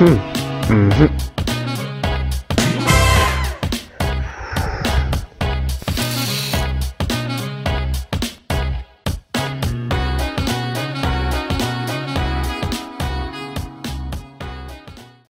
哼，嗯哼。